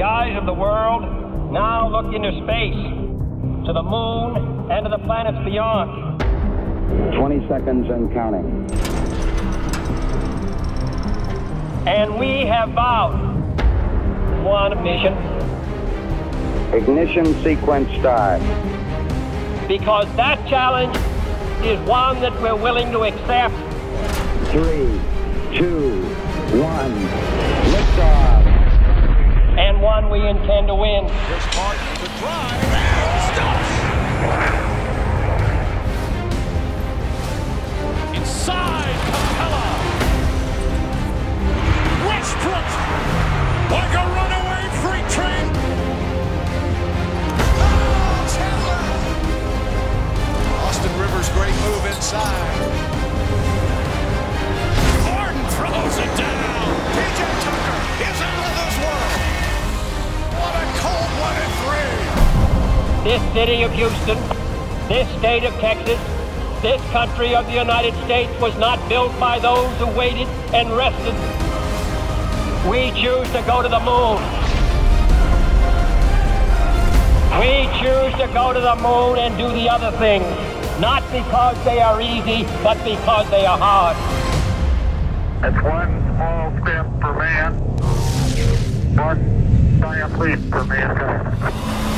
The eyes of the world now look into space, to the moon, and to the planets beyond. 20 seconds and counting. And we have vowed one mission Ignition sequence start. because that challenge is one that we're willing to accept. Three, two, intend to win. Here's Martin to drive and stops. Inside Capela. Westbrook like a runaway freight train. Oh, Chandler. Austin Rivers great move inside. This city of Houston, this state of Texas, this country of the United States was not built by those who waited and rested. We choose to go to the moon. We choose to go to the moon and do the other things, not because they are easy, but because they are hard. It's one small step for man, one giant leap for mankind.